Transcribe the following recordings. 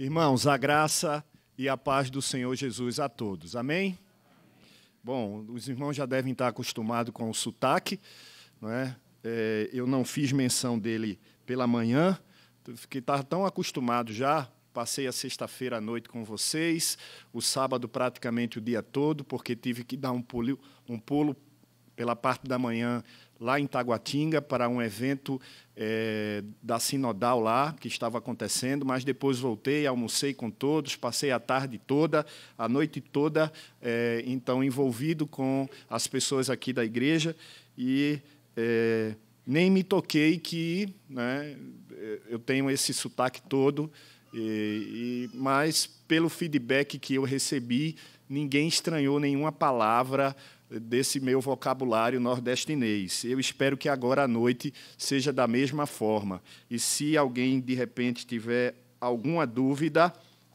Irmãos, a graça e a paz do Senhor Jesus a todos. Amém? Bom, os irmãos já devem estar acostumados com o sotaque, não é? é eu não fiz menção dele pela manhã, fiquei tão acostumado já. Passei a sexta-feira à noite com vocês, o sábado praticamente o dia todo, porque tive que dar um pulo, um pulo pela parte da manhã lá em Taguatinga para um evento é, da Sinodal lá, que estava acontecendo, mas depois voltei, almocei com todos, passei a tarde toda, a noite toda, é, então, envolvido com as pessoas aqui da igreja e é, nem me toquei que né, eu tenho esse sotaque todo, e, e, mas pelo feedback que eu recebi, ninguém estranhou nenhuma palavra desse meu vocabulário nordestinês. Eu espero que agora à noite seja da mesma forma. E se alguém, de repente, tiver alguma dúvida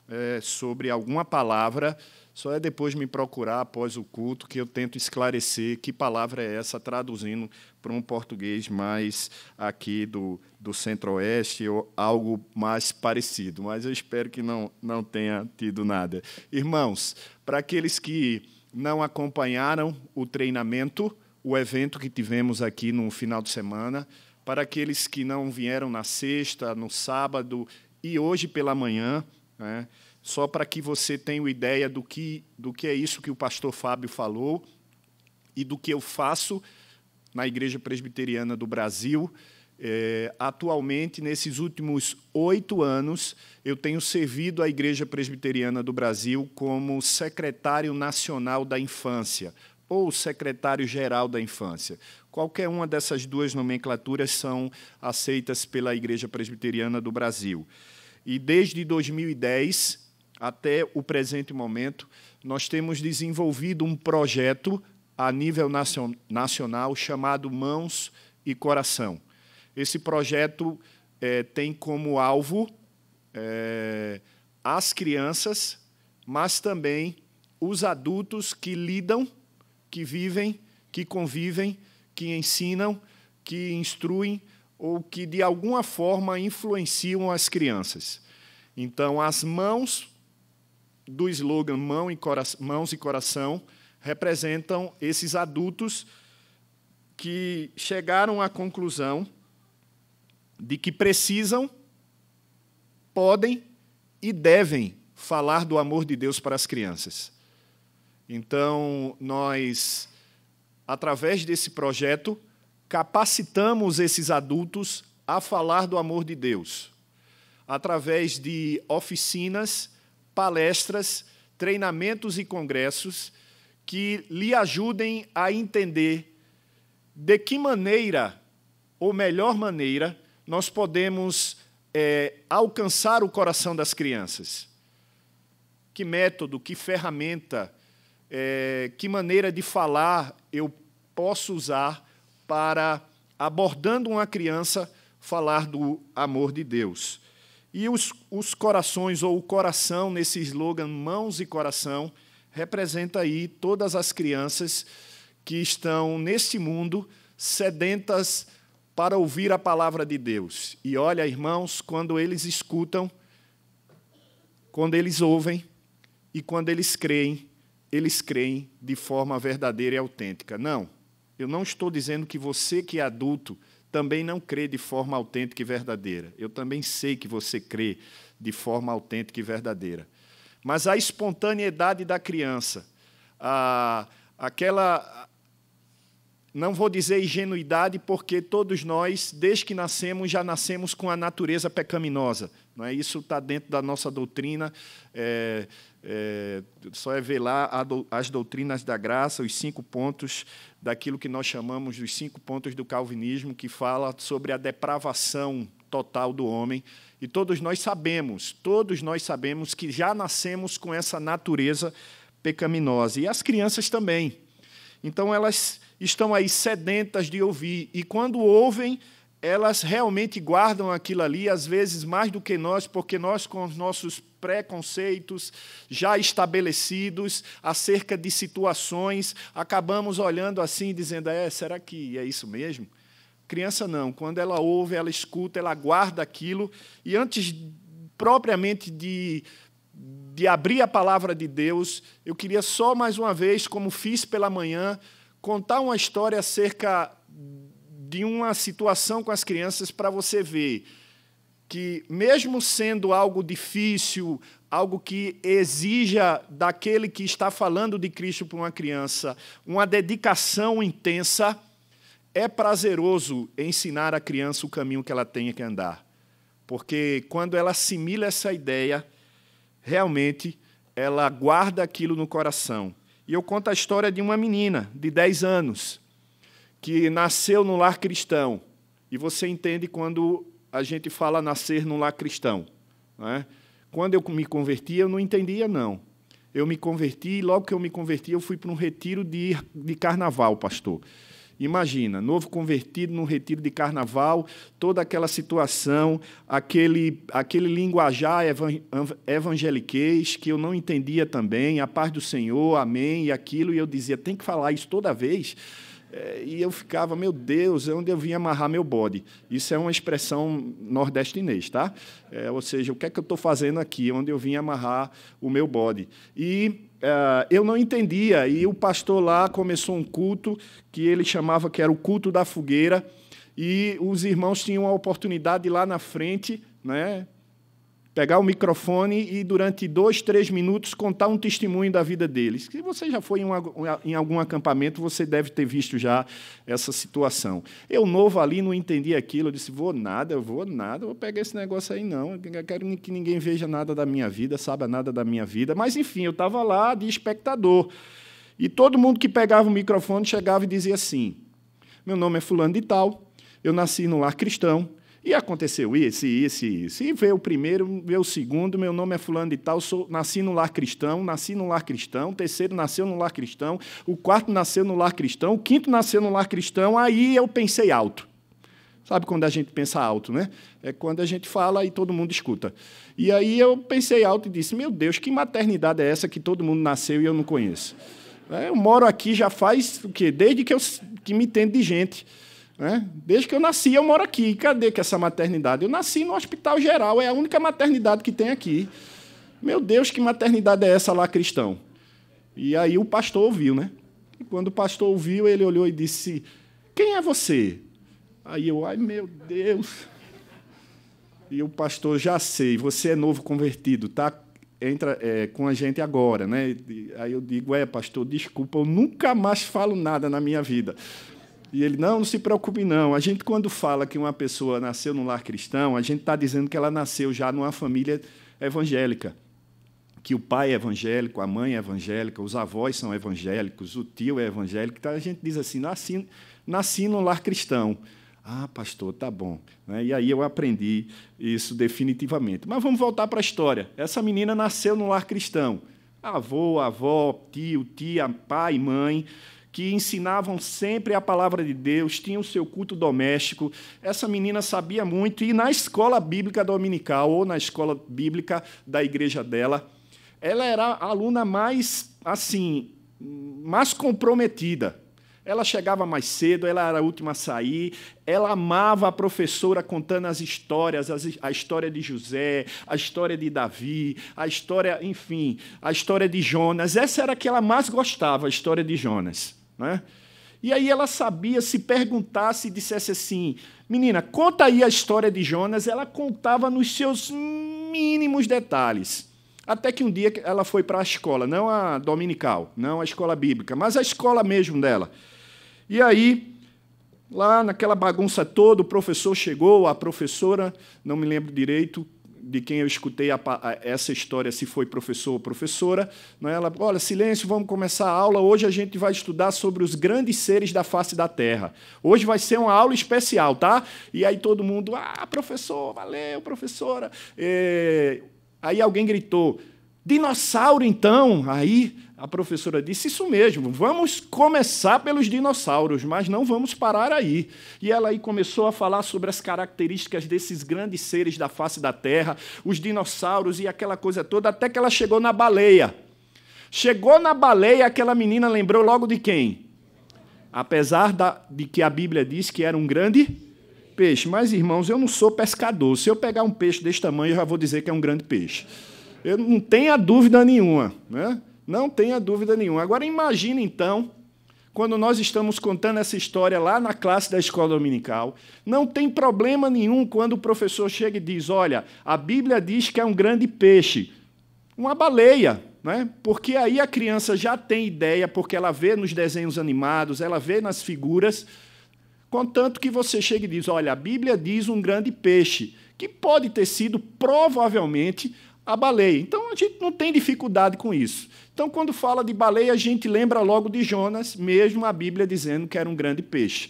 é, sobre alguma palavra, só é depois me procurar após o culto que eu tento esclarecer que palavra é essa, traduzindo para um português mais aqui do, do centro-oeste ou algo mais parecido. Mas eu espero que não, não tenha tido nada. Irmãos, para aqueles que não acompanharam o treinamento, o evento que tivemos aqui no final de semana. Para aqueles que não vieram na sexta, no sábado e hoje pela manhã, né, só para que você tenha ideia do que, do que é isso que o pastor Fábio falou e do que eu faço na Igreja Presbiteriana do Brasil. É, atualmente, nesses últimos oito anos, eu tenho servido a Igreja Presbiteriana do Brasil como secretário nacional da infância ou secretário-geral da infância. Qualquer uma dessas duas nomenclaturas são aceitas pela Igreja Presbiteriana do Brasil. E desde 2010 até o presente momento, nós temos desenvolvido um projeto a nível nacional chamado Mãos e Coração. Esse projeto é, tem como alvo é, as crianças, mas também os adultos que lidam, que vivem, que convivem, que ensinam, que instruem ou que de alguma forma influenciam as crianças. Então, as mãos do slogan Mão e Mãos e Coração representam esses adultos que chegaram à conclusão de que precisam, podem e devem falar do amor de Deus para as crianças. Então, nós, através desse projeto, capacitamos esses adultos a falar do amor de Deus, através de oficinas, palestras, treinamentos e congressos que lhe ajudem a entender de que maneira, ou melhor maneira, nós podemos é, alcançar o coração das crianças? Que método, que ferramenta, é, que maneira de falar eu posso usar para, abordando uma criança, falar do amor de Deus? E os, os corações, ou o coração, nesse slogan Mãos e Coração, representa aí todas as crianças que estão nesse mundo sedentas para ouvir a palavra de Deus. E olha, irmãos, quando eles escutam, quando eles ouvem e quando eles creem, eles creem de forma verdadeira e autêntica. Não, eu não estou dizendo que você que é adulto também não crê de forma autêntica e verdadeira. Eu também sei que você crê de forma autêntica e verdadeira. Mas a espontaneidade da criança, a, aquela não vou dizer ingenuidade, porque todos nós, desde que nascemos, já nascemos com a natureza pecaminosa. Não é? Isso está dentro da nossa doutrina. É, é, só é ver lá as doutrinas da graça, os cinco pontos daquilo que nós chamamos dos cinco pontos do calvinismo, que fala sobre a depravação total do homem. E todos nós sabemos, todos nós sabemos que já nascemos com essa natureza pecaminosa. E as crianças também. Então, elas estão aí sedentas de ouvir, e quando ouvem, elas realmente guardam aquilo ali, às vezes mais do que nós, porque nós, com os nossos preconceitos já estabelecidos acerca de situações, acabamos olhando assim, dizendo: é, será que é isso mesmo? Criança não, quando ela ouve, ela escuta, ela guarda aquilo, e antes propriamente de, de abrir a palavra de Deus, eu queria só mais uma vez, como fiz pela manhã, contar uma história acerca de uma situação com as crianças para você ver que, mesmo sendo algo difícil, algo que exija daquele que está falando de Cristo para uma criança uma dedicação intensa, é prazeroso ensinar a criança o caminho que ela tem que andar. Porque quando ela assimila essa ideia, realmente ela guarda aquilo no coração. E eu conto a história de uma menina de 10 anos que nasceu no lar cristão. E você entende quando a gente fala nascer no lar cristão. Não é? Quando eu me converti, eu não entendia, não. Eu me converti e logo que eu me converti, eu fui para um retiro de, de carnaval, pastor. Imagina, novo convertido num retiro de carnaval, toda aquela situação, aquele, aquele linguajar evangeliquez que eu não entendia também, a paz do Senhor, amém, e aquilo, e eu dizia, tem que falar isso toda vez. É, e eu ficava, meu Deus, é onde eu vim amarrar meu bode. Isso é uma expressão nordestinês, tá? É, ou seja, o que é que eu estou fazendo aqui, onde eu vim amarrar o meu bode. E uh, eu não entendia, e o pastor lá começou um culto que ele chamava que era o culto da fogueira, e os irmãos tinham a oportunidade lá na frente, né, pegar o microfone e, durante dois, três minutos, contar um testemunho da vida deles. Se você já foi em, uma, em, algum acampamento, você deve ter visto já essa situação. Eu, novo ali, não entendi aquilo. Eu disse: vou nada, eu vou nada, vou pegar esse negócio aí, não. Eu quero que ninguém veja nada da minha vida, saiba nada da minha vida. Mas, enfim, eu estava lá de espectador. E todo mundo que pegava o microfone chegava e dizia assim: Meu nome é Fulano de Tal, eu nasci no lar cristão e aconteceu isso, isso, isso. E veio o primeiro, veio o segundo, meu nome é fulano de tal, sou, nasci no lar cristão, nasci no lar cristão, o terceiro nasceu no lar cristão, o quarto nasceu no lar cristão, o quinto nasceu no lar cristão, aí eu pensei alto. Sabe quando a gente pensa alto, né? É quando a gente fala e todo mundo escuta. E aí eu pensei alto e disse: Meu Deus, que maternidade é essa que todo mundo nasceu e eu não conheço? É, eu moro aqui já faz o quê? Desde que eu que me entendo de gente. Né? Desde que eu nasci, eu moro aqui. Cadê que essa maternidade? Eu nasci no Hospital Geral, é a única maternidade que tem aqui. Meu Deus, que maternidade é essa lá, cristão? E aí o pastor ouviu, né? E quando o pastor ouviu, ele olhou e disse: Quem é você? Aí eu, ai meu Deus. E o pastor, já sei, você é novo convertido, tá? Entra é, com a gente agora, né? Aí eu digo, é, pastor, desculpa, eu nunca mais falo nada na minha vida. E ele, não, não se preocupe, não. A gente, quando fala que uma pessoa nasceu num lar cristão, a gente está dizendo que ela nasceu já numa família evangélica. Que o pai é evangélico, a mãe é evangélica, os avós são evangélicos, o tio é evangélico. Então a gente diz assim: nasci, nasci num lar cristão. Ah, pastor, tá bom. Né? E aí eu aprendi isso definitivamente. Mas vamos voltar para a história. Essa menina nasceu num lar cristão. Avô, avó, tio, tia, pai, mãe que ensinavam sempre a palavra de Deus, tinham seu culto doméstico. Essa menina sabia muito, e na escola bíblica dominical, ou na escola bíblica da igreja dela, ela era a aluna mais, assim, mais comprometida. Ela chegava mais cedo, ela era a última a sair, ela amava a professora contando as histórias, a história de José, a história de Davi, a história, enfim, a história de Jonas. Essa era a que ela mais gostava, a história de Jonas. Né? E aí ela sabia, se perguntasse e dissesse assim, menina, conta aí a história de Jonas, ela contava nos seus mínimos detalhes. Até que um dia ela foi para a escola, não a dominical, não a escola bíblica, mas a escola mesmo dela. E aí, lá naquela bagunça toda, o professor chegou, a professora, não me lembro direito, de quem eu escutei a, a, essa história, se foi professor ou professora, né? ela, olha, silêncio, vamos começar a aula. Hoje a gente vai estudar sobre os grandes seres da face da Terra. Hoje vai ser uma aula especial, tá? E aí todo mundo, ah, professor, valeu, professora. É... Aí alguém gritou, dinossauro então? Aí a professora disse: Isso mesmo, vamos começar pelos dinossauros, mas não vamos parar aí. E ela aí começou a falar sobre as características desses grandes seres da face da Terra, os dinossauros e aquela coisa toda, até que ela chegou na baleia. Chegou na baleia, aquela menina lembrou logo de quem? Apesar da, de que a Bíblia diz que era um grande Peixe. Mas, irmãos, eu não sou pescador. Se eu pegar um peixe desse tamanho, eu já vou dizer que é um grande peixe. Eu não tenha dúvida nenhuma. Né? Não tenha dúvida nenhuma. Agora, imagine, então, quando nós estamos contando essa história lá na classe da escola dominical, não tem problema nenhum quando o professor chega e diz: Olha, a Bíblia diz que é um grande peixe, uma baleia. Né? Porque aí a criança já tem ideia, porque ela vê nos desenhos animados, ela vê nas figuras, contanto que você chega e diz: Olha, a Bíblia diz um grande peixe, que pode ter sido provavelmente a baleia. Então a gente não tem dificuldade com isso. Então, quando fala de baleia, a gente lembra logo de Jonas, mesmo a Bíblia dizendo que era um grande peixe.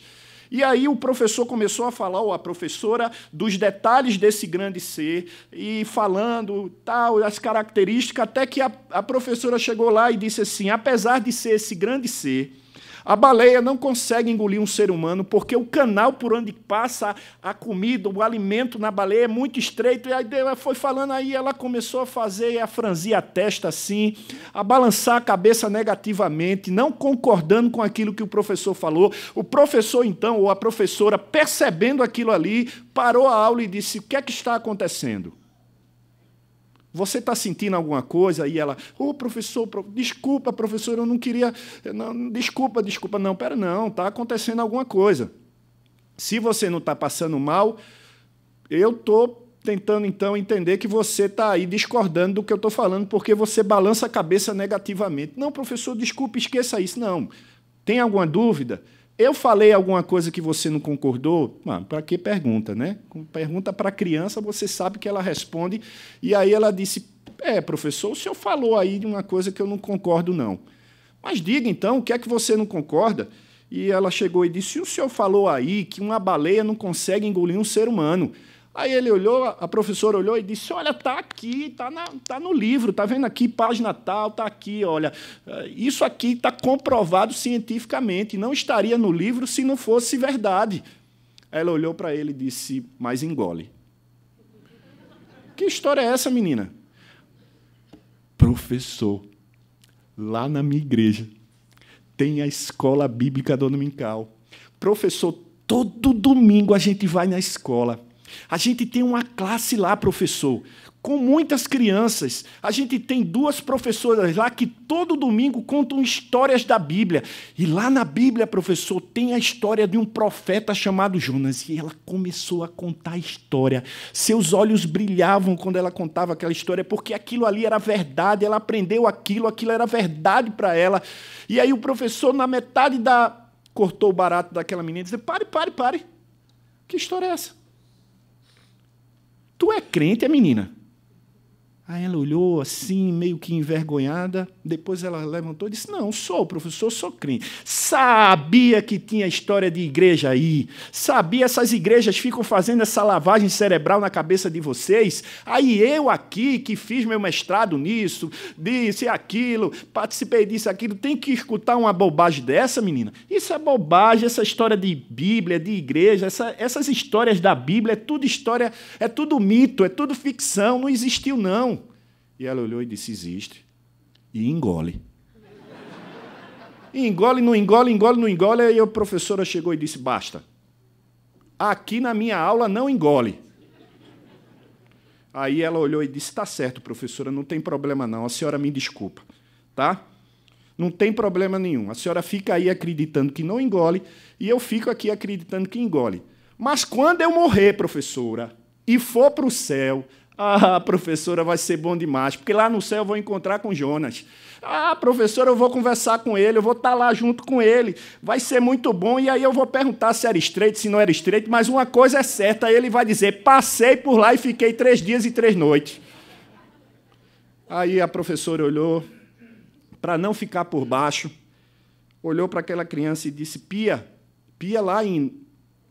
E aí o professor começou a falar, ou a professora, dos detalhes desse grande ser, e falando tal, as características, até que a, a professora chegou lá e disse assim: apesar de ser esse grande ser, a baleia não consegue engolir um ser humano porque o canal por onde passa a comida, o alimento na baleia é muito estreito. E aí ela foi falando aí, ela começou a fazer, a franzir a testa assim, a balançar a cabeça negativamente, não concordando com aquilo que o professor falou. O professor, então, ou a professora, percebendo aquilo ali, parou a aula e disse: O que é que está acontecendo? Você está sentindo alguma coisa? E ela, ô oh, professor, desculpa, professor, eu não queria. Não, desculpa, desculpa. Não, pera, não, está acontecendo alguma coisa. Se você não está passando mal, eu estou tentando então entender que você está aí discordando do que eu estou falando, porque você balança a cabeça negativamente. Não, professor, desculpe, esqueça isso. Não. Tem alguma dúvida? Eu falei alguma coisa que você não concordou? Para que pergunta, né? Pergunta para a criança, você sabe que ela responde. E aí ela disse: É, professor, o senhor falou aí de uma coisa que eu não concordo, não. Mas diga então, o que é que você não concorda? E ela chegou e disse: O senhor falou aí que uma baleia não consegue engolir um ser humano. Aí ele olhou, a professora olhou e disse: Olha, está aqui, está tá no livro, está vendo aqui, página tal, está aqui, olha. Eh, isso aqui está comprovado cientificamente. Não estaria no livro se não fosse verdade. Aí ela olhou para ele e disse: Mas engole. Que história é essa, menina? Professor, lá na minha igreja tem a escola bíblica dominical. Professor, todo domingo a gente vai na escola. A gente tem uma classe lá, professor, com muitas crianças. A gente tem duas professoras lá que todo domingo contam histórias da Bíblia. E lá na Bíblia, professor, tem a história de um profeta chamado Jonas. E ela começou a contar a história. Seus olhos brilhavam quando ela contava aquela história, porque aquilo ali era verdade. Ela aprendeu aquilo, aquilo era verdade para ela. E aí o professor, na metade da. cortou o barato daquela menina e disse: pare, pare, pare. Que história é essa? Tu é crente, é menina? Aí ela olhou assim, meio que envergonhada. Depois ela levantou e disse: Não, sou professor, sou crente. Sabia que tinha história de igreja aí. Sabia essas igrejas ficam fazendo essa lavagem cerebral na cabeça de vocês. Aí eu aqui, que fiz meu mestrado nisso, disse aquilo, participei disso, aquilo, tem que escutar uma bobagem dessa, menina? Isso é bobagem, essa história de Bíblia, de igreja, essa, essas histórias da Bíblia, é tudo história, é tudo mito, é tudo ficção, não existiu, não. E ela olhou e disse: Existe. E engole. E engole, não engole, engole, não engole. Aí a professora chegou e disse: Basta. Aqui na minha aula não engole. Aí ela olhou e disse: Está certo, professora, não tem problema não. A senhora me desculpa. Tá? Não tem problema nenhum. A senhora fica aí acreditando que não engole e eu fico aqui acreditando que engole. Mas quando eu morrer, professora, e for para o céu, ah, professora, vai ser bom demais, porque lá no céu eu vou encontrar com Jonas. Ah, professora, eu vou conversar com ele, eu vou estar lá junto com ele. Vai ser muito bom. E aí eu vou perguntar se era estreito, se não era estreito. Mas uma coisa é certa: ele vai dizer, passei por lá e fiquei três dias e três noites. Aí a professora olhou, para não ficar por baixo, olhou para aquela criança e disse: Pia, Pia lá em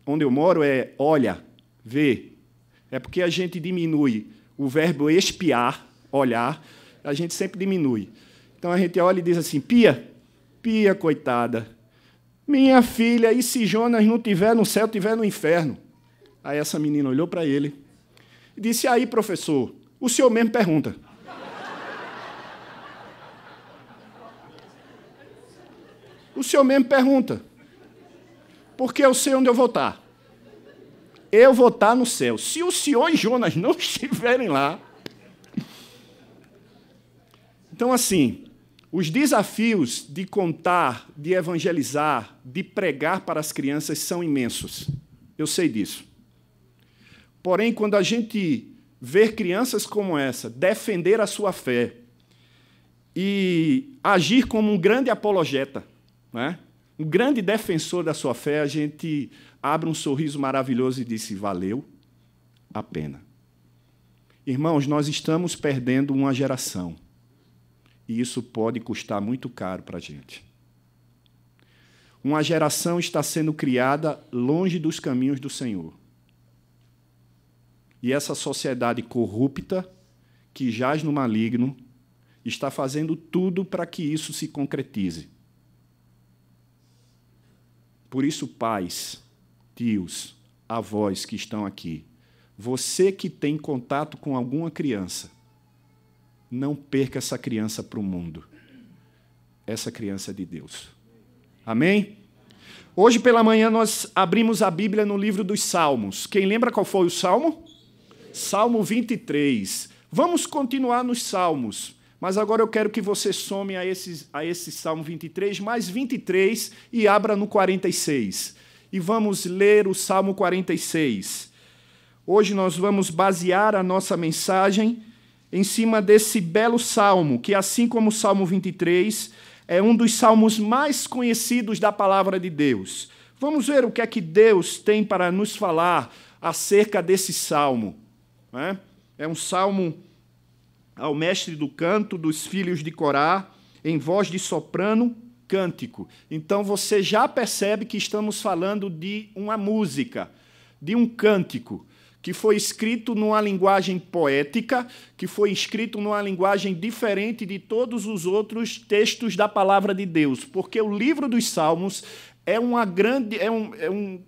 onde eu moro é olha, vê. É porque a gente diminui o verbo espiar, olhar, a gente sempre diminui. Então a gente olha e diz assim: Pia, Pia, coitada, minha filha, e se Jonas não tiver no céu, tiver no inferno? Aí essa menina olhou para ele e disse: Aí, professor, o senhor mesmo pergunta. O senhor mesmo pergunta. Porque eu sei onde eu vou estar. Eu vou estar no céu. Se o senhor e Jonas não estiverem lá. Então, assim, os desafios de contar, de evangelizar, de pregar para as crianças são imensos. Eu sei disso. Porém, quando a gente vê crianças como essa defender a sua fé e agir como um grande apologeta, né? um grande defensor da sua fé, a gente abre um sorriso maravilhoso e diz: valeu a pena. Irmãos, nós estamos perdendo uma geração. E isso pode custar muito caro para a gente. Uma geração está sendo criada longe dos caminhos do Senhor. E essa sociedade corrupta, que jaz no maligno, está fazendo tudo para que isso se concretize. Por isso, pais, tios, avós que estão aqui, você que tem contato com alguma criança, não perca essa criança para o mundo. Essa criança é de Deus. Amém? Hoje pela manhã nós abrimos a Bíblia no livro dos Salmos. Quem lembra qual foi o salmo? Salmo 23. Vamos continuar nos Salmos. Mas agora eu quero que você some a, esse a esse Salmo 23, mais 23 e abra no 46. E vamos ler o Salmo 46. Hoje nós vamos basear a nossa mensagem em cima desse belo salmo, que, assim como o Salmo 23, é um dos salmos mais conhecidos da palavra de Deus. Vamos ver o que é que Deus tem para nos falar acerca desse salmo. É? é um salmo ao mestre do canto dos filhos de Corá, em voz de soprano, cântico. Então você já percebe que estamos falando de uma música, de um cântico, que foi escrito numa linguagem poética, que foi escrito numa linguagem diferente de todos os outros textos da palavra de Deus, porque o livro dos Salmos é uma grande é, um, é, um,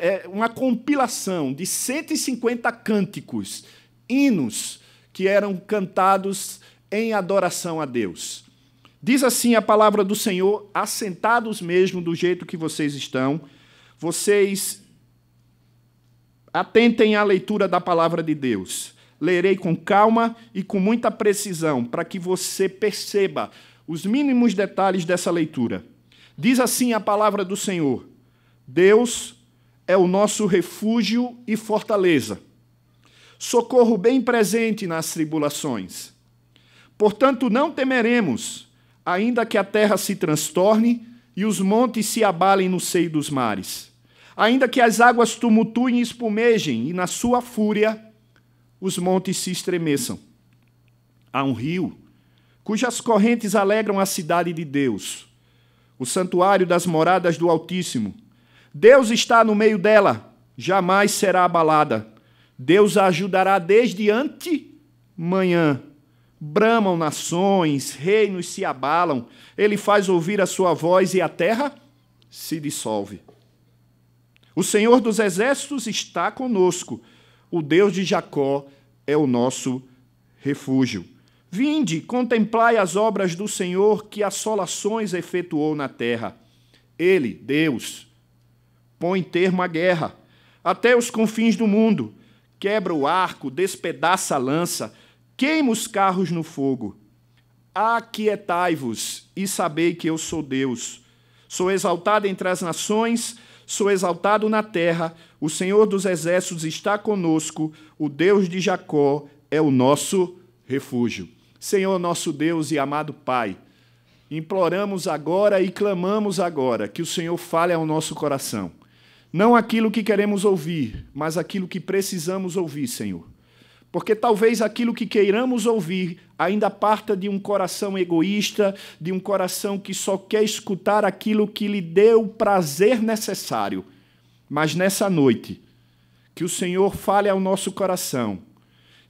é uma compilação de 150 cânticos, hinos que eram cantados em adoração a Deus. Diz assim a palavra do Senhor, assentados mesmo do jeito que vocês estão, vocês atentem à leitura da palavra de Deus. Lerei com calma e com muita precisão, para que você perceba os mínimos detalhes dessa leitura. Diz assim a palavra do Senhor: Deus é o nosso refúgio e fortaleza socorro bem presente nas tribulações. Portanto, não temeremos, ainda que a terra se transtorne e os montes se abalem no seio dos mares, ainda que as águas tumultuem e espumejem, e na sua fúria os montes se estremeçam. Há um rio cujas correntes alegram a cidade de Deus, o santuário das moradas do Altíssimo. Deus está no meio dela, jamais será abalada. Deus a ajudará desde antemanhã. Bramam nações, reinos se abalam, ele faz ouvir a sua voz e a terra se dissolve. O Senhor dos exércitos está conosco, o Deus de Jacó é o nosso refúgio. Vinde, contemplai as obras do Senhor que assolações efetuou na terra. Ele, Deus, põe termo à guerra até os confins do mundo quebra o arco, despedaça a lança, queima os carros no fogo. Aquietai-vos e sabei que eu sou Deus. Sou exaltado entre as nações, sou exaltado na terra. O Senhor dos exércitos está conosco, o Deus de Jacó é o nosso refúgio. Senhor, nosso Deus e amado Pai, imploramos agora e clamamos agora que o Senhor fale ao nosso coração. Não aquilo que queremos ouvir, mas aquilo que precisamos ouvir, Senhor. Porque talvez aquilo que queiramos ouvir ainda parta de um coração egoísta, de um coração que só quer escutar aquilo que lhe deu o prazer necessário. Mas nessa noite, que o Senhor fale ao nosso coração.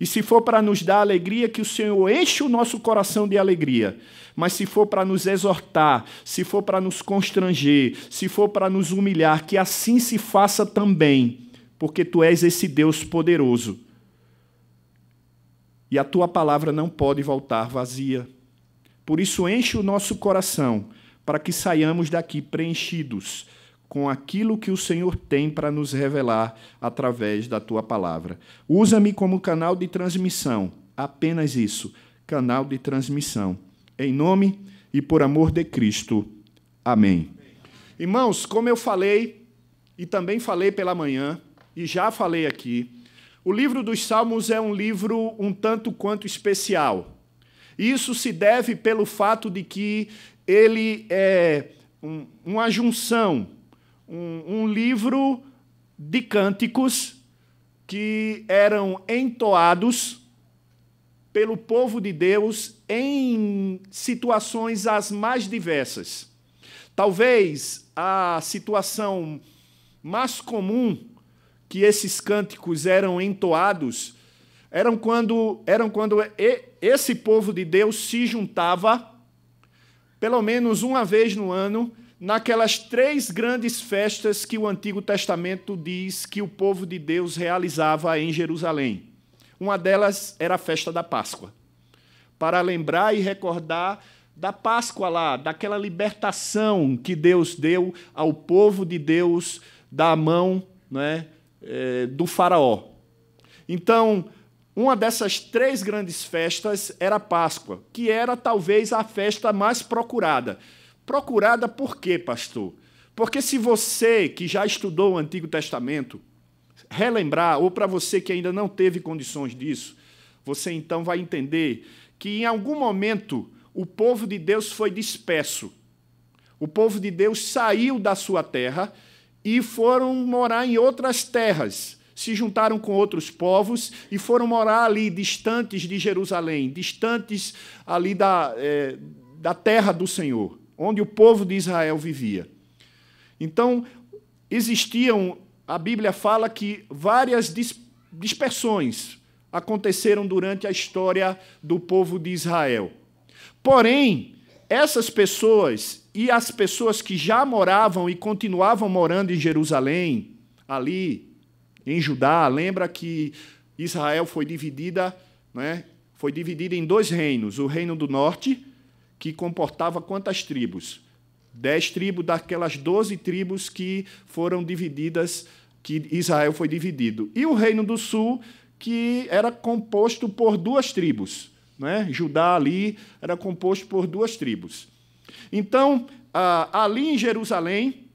E se for para nos dar alegria, que o Senhor enche o nosso coração de alegria mas se for para nos exortar, se for para nos constranger, se for para nos humilhar, que assim se faça também, porque tu és esse Deus poderoso. E a tua palavra não pode voltar vazia. Por isso, enche o nosso coração, para que saiamos daqui preenchidos com aquilo que o Senhor tem para nos revelar através da tua palavra. Usa-me como canal de transmissão, apenas isso, canal de transmissão. Em nome e por amor de Cristo. Amém. Irmãos, como eu falei e também falei pela manhã e já falei aqui, o livro dos Salmos é um livro um tanto quanto especial. Isso se deve pelo fato de que ele é um, uma junção um, um livro de cânticos que eram entoados pelo povo de Deus em situações as mais diversas. Talvez a situação mais comum que esses cânticos eram entoados eram quando, eram quando esse povo de Deus se juntava, pelo menos uma vez no ano, naquelas três grandes festas que o Antigo Testamento diz que o povo de Deus realizava em Jerusalém. Uma delas era a festa da Páscoa, para lembrar e recordar da Páscoa lá, daquela libertação que Deus deu ao povo de Deus da mão né, do Faraó. Então, uma dessas três grandes festas era a Páscoa, que era talvez a festa mais procurada. Procurada por quê, pastor? Porque se você que já estudou o Antigo Testamento relembrar, ou para você que ainda não teve condições disso, você então vai entender que em algum momento o povo de Deus foi disperso. O povo de Deus saiu da sua terra e foram morar em outras terras. Se juntaram com outros povos e foram morar ali, distantes de Jerusalém, distantes ali da, é, da terra do Senhor onde o povo de Israel vivia. Então, existiam, a Bíblia fala que várias dispersões aconteceram durante a história do povo de Israel. Porém, essas pessoas e as pessoas que já moravam e continuavam morando em Jerusalém, ali em Judá, lembra que Israel foi dividida, né, foi dividida em dois reinos, o reino do norte que comportava quantas tribos? Dez tribos daquelas doze tribos que foram divididas, que Israel foi dividido. E o Reino do Sul, que era composto por duas tribos. Né? Judá ali era composto por duas tribos. Então, ali em Jerusalém,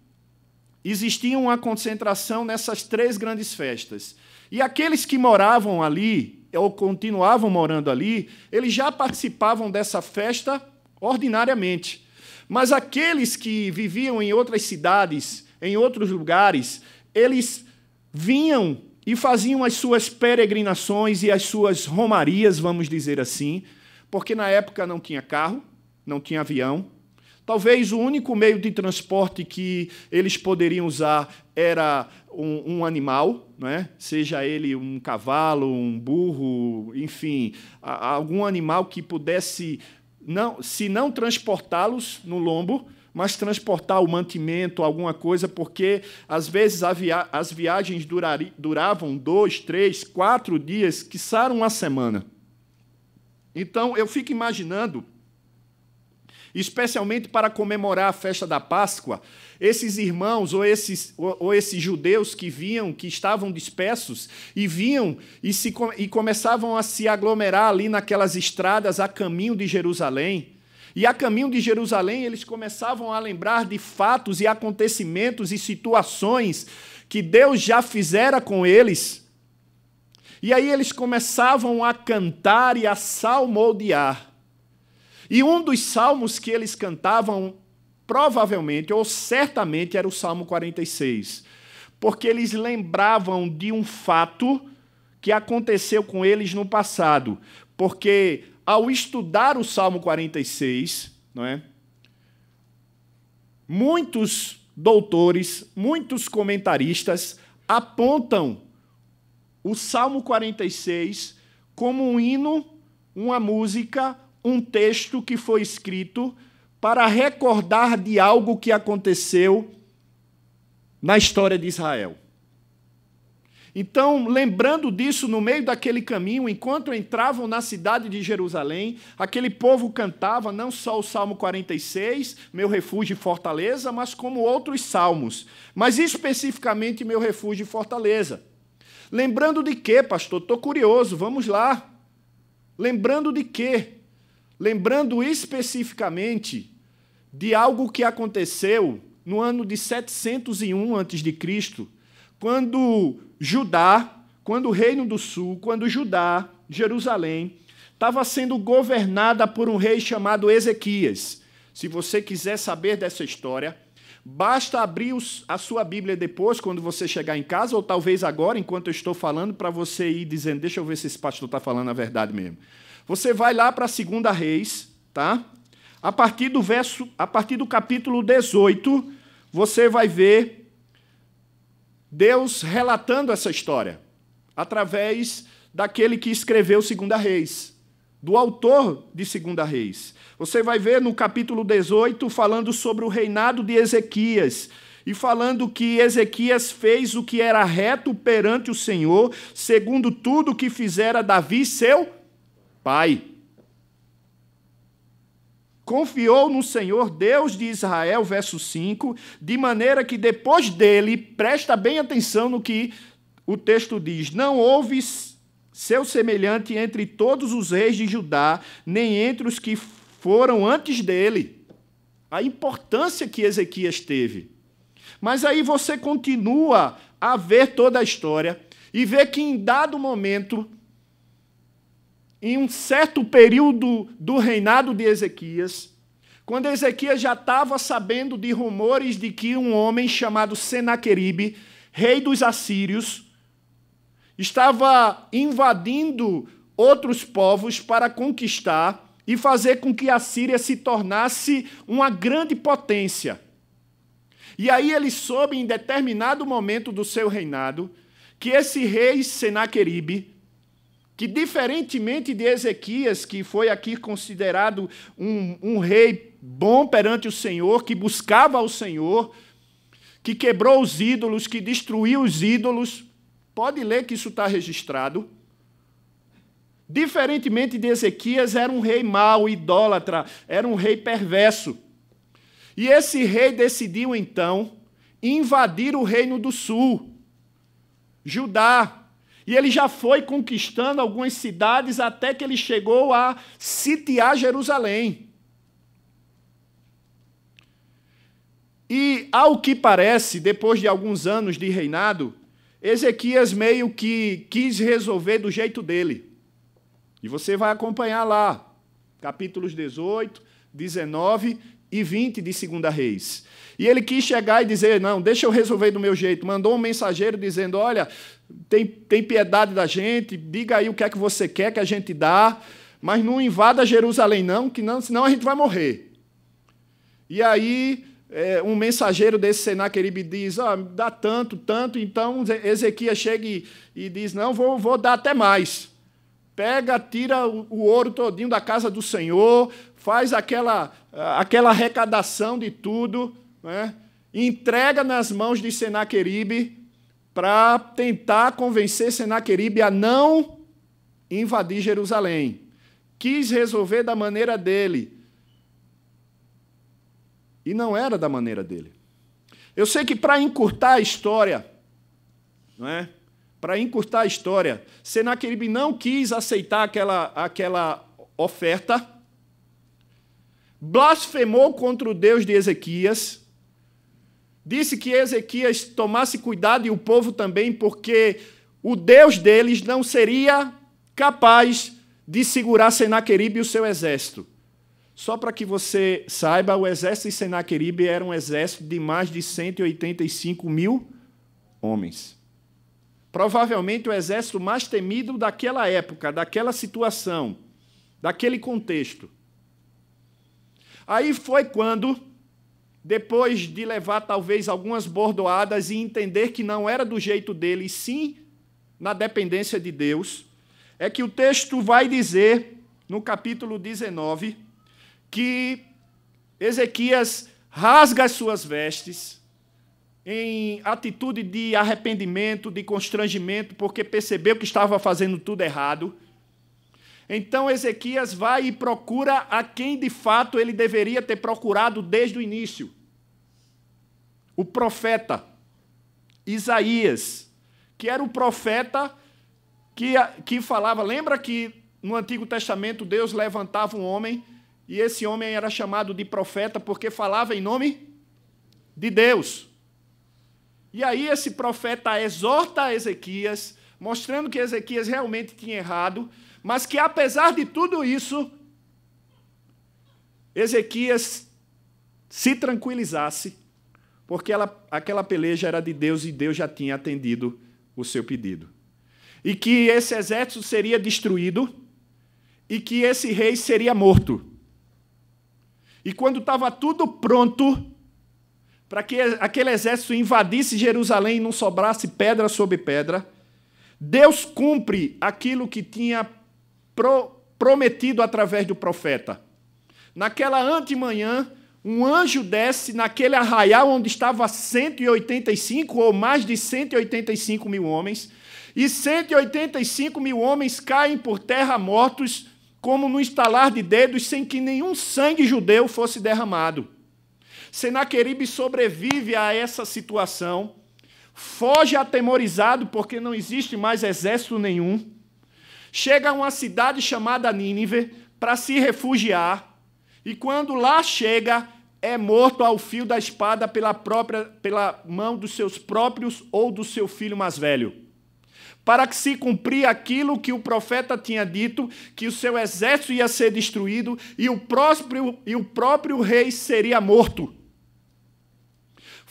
existia uma concentração nessas três grandes festas. E aqueles que moravam ali, ou continuavam morando ali, eles já participavam dessa festa ordinariamente. Mas aqueles que viviam em outras cidades, em outros lugares, eles vinham e faziam as suas peregrinações e as suas romarias, vamos dizer assim, porque na época não tinha carro, não tinha avião. Talvez o único meio de transporte que eles poderiam usar era um, um animal, né? seja ele um cavalo, um burro, enfim, algum animal que pudesse não, se não transportá-los no lombo, mas transportar o mantimento, alguma coisa, porque às vezes via as viagens durari, duravam dois, três, quatro dias, quiçá uma semana. Então eu fico imaginando, especialmente para comemorar a festa da Páscoa, esses irmãos ou esses, ou, ou esses judeus que vinham, que estavam dispersos, e vinham e, se, e começavam a se aglomerar ali naquelas estradas a caminho de Jerusalém. E a caminho de Jerusalém, eles começavam a lembrar de fatos e acontecimentos e situações que Deus já fizera com eles. E aí eles começavam a cantar e a salmodiar. E um dos salmos que eles cantavam provavelmente ou certamente era o Salmo 46, porque eles lembravam de um fato que aconteceu com eles no passado, porque ao estudar o Salmo 46, não é? Muitos doutores, muitos comentaristas apontam o Salmo 46 como um hino, uma música, um texto que foi escrito para recordar de algo que aconteceu na história de Israel. Então, lembrando disso, no meio daquele caminho, enquanto entravam na cidade de Jerusalém, aquele povo cantava não só o Salmo 46, Meu refúgio e fortaleza, mas como outros salmos, mas especificamente Meu refúgio e fortaleza. Lembrando de quê, pastor? Estou curioso, vamos lá. Lembrando de quê? Lembrando especificamente de algo que aconteceu no ano de 701 a.C., quando Judá, quando o Reino do Sul, quando Judá, Jerusalém, estava sendo governada por um rei chamado Ezequias. Se você quiser saber dessa história, basta abrir a sua Bíblia depois, quando você chegar em casa, ou talvez agora, enquanto eu estou falando, para você ir dizendo: deixa eu ver se esse pastor está falando a verdade mesmo. Você vai lá para a segunda Reis, tá? A partir do verso, a partir do capítulo 18, você vai ver Deus relatando essa história através daquele que escreveu Segunda Reis, do autor de Segunda Reis. Você vai ver no capítulo 18 falando sobre o reinado de Ezequias e falando que Ezequias fez o que era reto perante o Senhor, segundo tudo o que fizera Davi, seu pai. Confiou no Senhor, Deus de Israel, verso 5, de maneira que depois dele, presta bem atenção no que o texto diz: não houve seu semelhante entre todos os reis de Judá, nem entre os que foram antes dele. A importância que Ezequias teve. Mas aí você continua a ver toda a história e vê que em dado momento em um certo período do reinado de Ezequias, quando Ezequias já estava sabendo de rumores de que um homem chamado Senaqueribe, rei dos assírios, estava invadindo outros povos para conquistar e fazer com que a Síria se tornasse uma grande potência. E aí ele soube, em determinado momento do seu reinado, que esse rei Senaqueribe que, diferentemente de Ezequias, que foi aqui considerado um, um rei bom perante o Senhor, que buscava o Senhor, que quebrou os ídolos, que destruiu os ídolos, pode ler que isso está registrado. Diferentemente de Ezequias, era um rei mau, idólatra, era um rei perverso. E esse rei decidiu então invadir o reino do sul, Judá, e ele já foi conquistando algumas cidades até que ele chegou a sitiar Jerusalém. E, ao que parece, depois de alguns anos de reinado, Ezequias meio que quis resolver do jeito dele. E você vai acompanhar lá, capítulos 18, 19 e 20 de 2 Reis. E ele quis chegar e dizer: Não, deixa eu resolver do meu jeito. Mandou um mensageiro dizendo: Olha, tem, tem piedade da gente, diga aí o que é que você quer que a gente dá, mas não invada Jerusalém, não, que não, senão a gente vai morrer. E aí, é, um mensageiro desse Senaqueribe diz: ah, dá tanto, tanto. Então Ezequias chega e, e diz: Não, vou, vou dar até mais. Pega, tira o, o ouro todinho da casa do Senhor, faz aquela, aquela arrecadação de tudo né, entrega nas mãos de Senaqueribe para tentar convencer Senaqueribe a não invadir Jerusalém. Quis resolver da maneira dele. E não era da maneira dele. Eu sei que para encurtar a história, não é? Para encurtar a história, Senaqueribe não quis aceitar aquela, aquela oferta, blasfemou contra o Deus de Ezequias, disse que Ezequias tomasse cuidado e o povo também, porque o Deus deles não seria capaz de segurar Senaqueribe e o seu exército. Só para que você saiba, o exército de Senaqueribe era um exército de mais de 185 mil homens. Provavelmente o exército mais temido daquela época, daquela situação, daquele contexto. Aí foi quando depois de levar talvez algumas bordoadas e entender que não era do jeito dele, sim na dependência de Deus, é que o texto vai dizer, no capítulo 19, que Ezequias rasga as suas vestes, em atitude de arrependimento, de constrangimento, porque percebeu que estava fazendo tudo errado. Então Ezequias vai e procura a quem de fato ele deveria ter procurado desde o início. O profeta Isaías, que era o profeta que, que falava. Lembra que no Antigo Testamento Deus levantava um homem e esse homem era chamado de profeta porque falava em nome de Deus. E aí esse profeta exorta Ezequias, mostrando que Ezequias realmente tinha errado, mas que apesar de tudo isso, Ezequias se tranquilizasse, porque ela, aquela peleja era de Deus e Deus já tinha atendido o seu pedido. E que esse exército seria destruído e que esse rei seria morto. E quando estava tudo pronto, para que aquele exército invadisse Jerusalém e não sobrasse pedra sobre pedra, Deus cumpre aquilo que tinha pro, prometido através do profeta. Naquela antemanhã, um anjo desce naquele arraial onde estava 185 ou mais de 185 mil homens, e 185 mil homens caem por terra mortos, como no estalar de dedos, sem que nenhum sangue judeu fosse derramado. Senaqueribe sobrevive a essa situação, foge atemorizado porque não existe mais exército nenhum, chega a uma cidade chamada Nínive para se refugiar, e quando lá chega, é morto ao fio da espada pela própria pela mão dos seus próprios ou do seu filho mais velho. Para que se cumprir aquilo que o profeta tinha dito, que o seu exército ia ser destruído e o próprio, e o próprio rei seria morto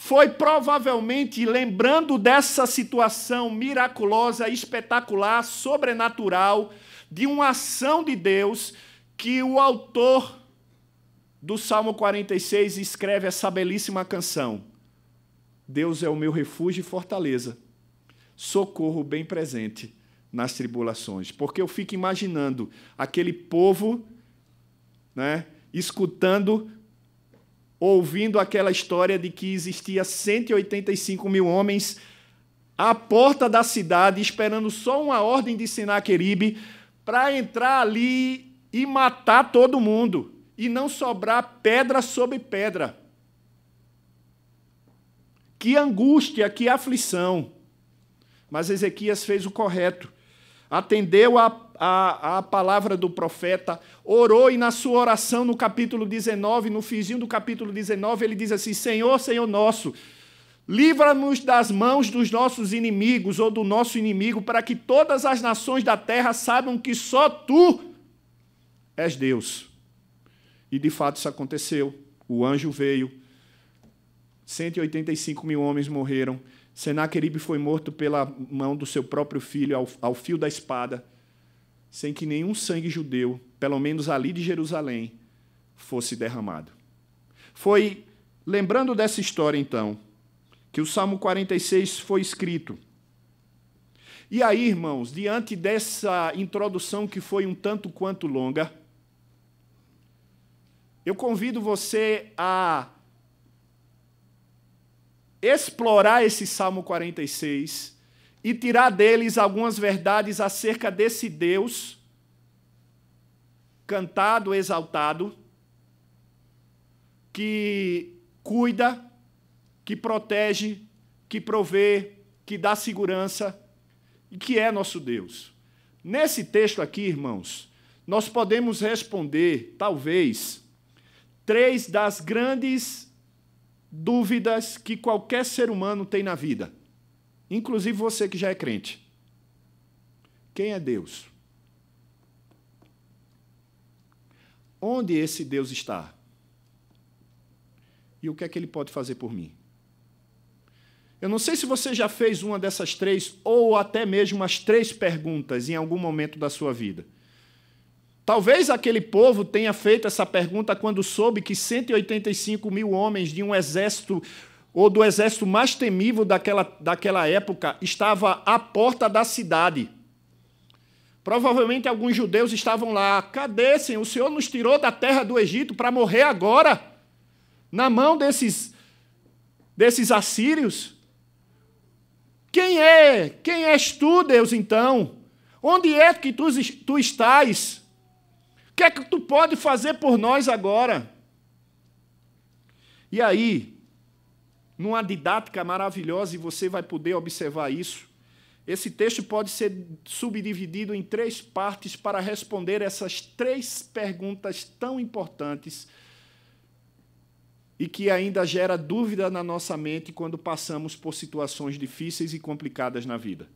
foi provavelmente lembrando dessa situação miraculosa, espetacular, sobrenatural, de uma ação de Deus, que o autor do Salmo 46 escreve essa belíssima canção. Deus é o meu refúgio e fortaleza, socorro bem presente nas tribulações. Porque eu fico imaginando aquele povo né, escutando ouvindo aquela história de que existia 185 mil homens à porta da cidade, esperando só uma ordem de Senaqueribe para entrar ali e matar todo mundo, e não sobrar pedra sobre pedra. Que angústia, que aflição. Mas Ezequias fez o correto. Atendeu a a, a palavra do profeta, orou e na sua oração, no capítulo 19, no finzinho do capítulo 19, ele diz assim: Senhor, Senhor nosso, livra-nos das mãos dos nossos inimigos ou do nosso inimigo, para que todas as nações da terra saibam que só tu és Deus. E de fato isso aconteceu. O anjo veio, 185 mil homens morreram. Senaqueribe foi morto pela mão do seu próprio filho ao, ao fio da espada sem que nenhum sangue judeu, pelo menos ali de Jerusalém, fosse derramado. Foi lembrando dessa história, então, que o Salmo 46 foi escrito. E aí, irmãos, diante dessa introdução que foi um tanto quanto longa, eu convido você a explorar esse Salmo 46 e tirar deles algumas verdades acerca desse Deus cantado, exaltado, que cuida, que protege, que provê, que dá segurança e que é nosso Deus. Nesse texto aqui, irmãos, nós podemos responder, talvez, três das grandes dúvidas que qualquer ser humano tem na vida inclusive você que já é crente. Quem é Deus? Onde esse Deus está? E o que é que ele pode fazer por mim? Eu não sei se você já fez uma dessas três, ou até mesmo as três perguntas em algum momento da sua vida. Talvez aquele povo tenha feito essa pergunta quando soube que 185 mil homens de um exército ou do exército mais temível daquela, daquela época, estava à porta da cidade. Provavelmente alguns judeus estavam lá. Cadê, Senhor? O Senhor nos tirou da terra do Egito para morrer agora, na mão desses, desses assírios? Quem é? Quem és tu, Deus, então? Onde é que tu, tu estás? O que é que tu pode fazer por nós agora? E aí, numa didática maravilhosa, e você vai poder observar isso, esse texto pode ser subdividido em três partes para responder essas três perguntas tão importantes e que ainda gera dúvida na nossa mente quando passamos por situações difíceis e complicadas na vida.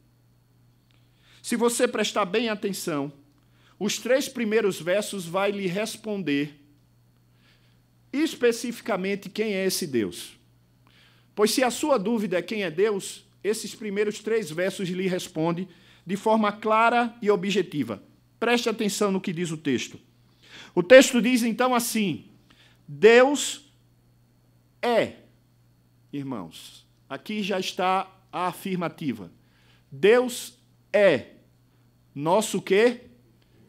Se você prestar bem atenção, os três primeiros versos vai lhe responder especificamente quem é esse Deus. Pois se a sua dúvida é quem é Deus, esses primeiros três versos lhe respondem de forma clara e objetiva. Preste atenção no que diz o texto. O texto diz então assim: Deus é, irmãos, aqui já está a afirmativa. Deus é nosso quê?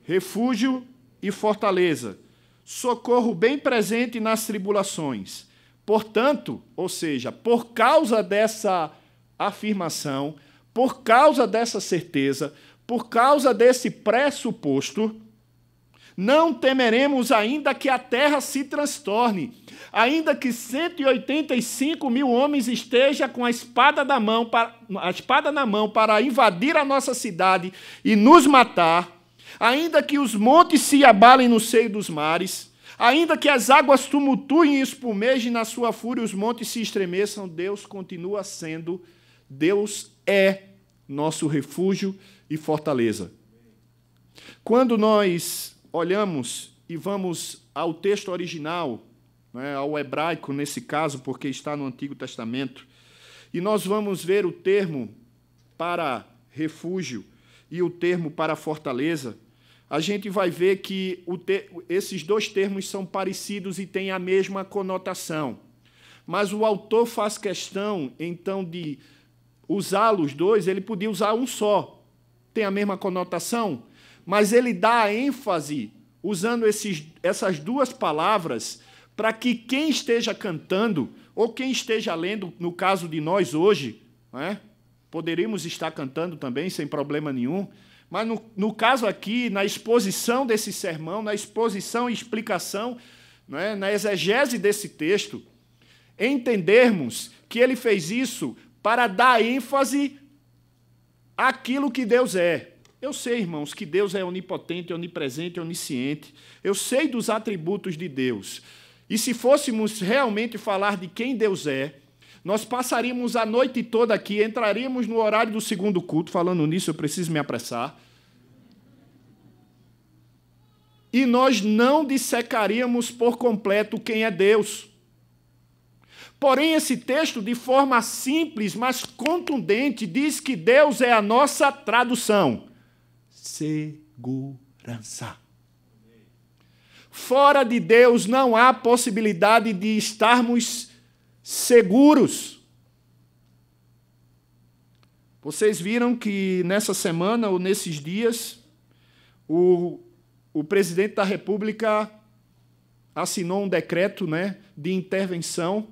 Refúgio e fortaleza, socorro bem presente nas tribulações. Portanto, ou seja, por causa dessa afirmação, por causa dessa certeza, por causa desse pressuposto, não temeremos ainda que a terra se transtorne, ainda que 185 mil homens estejam com a espada, da mão para, a espada na mão para invadir a nossa cidade e nos matar, ainda que os montes se abalem no seio dos mares, ainda que as águas tumultuem e espumejem na sua fúria, os montes se estremeçam, Deus continua sendo Deus é nosso refúgio e fortaleza. Quando nós olhamos e vamos ao texto original, né, ao hebraico nesse caso, porque está no Antigo Testamento, e nós vamos ver o termo para refúgio e o termo para fortaleza, a gente vai ver que esses dois termos são parecidos e têm a mesma conotação. Mas o autor faz questão, então, de usá-los dois, ele podia usar um só. Tem a mesma conotação, mas ele dá ênfase usando esses, essas duas palavras para que quem esteja cantando ou quem esteja lendo, no caso de nós hoje, é? poderíamos estar cantando também sem problema nenhum, mas no, no, caso aqui, na exposição desse sermão, na exposição e explicação, é? na exegese desse texto, entendermos que ele fez isso para dar ênfase àquilo que Deus é. Eu sei, irmãos, que Deus é onipotente, onipresente, onisciente. Eu sei dos atributos de Deus. E se fôssemos realmente falar de quem Deus é, nós passaríamos a noite toda aqui, entraríamos no horário do segundo culto, falando nisso, eu preciso me apressar. E nós não dissecaríamos por completo quem é Deus. Porém, esse texto, de forma simples, mas contundente, diz que Deus é a nossa tradução. Segurança. Fora de Deus não há possibilidade de estarmos seguros. Vocês viram que nessa semana ou nesses dias, o, o presidente da República assinou um decreto né, de intervenção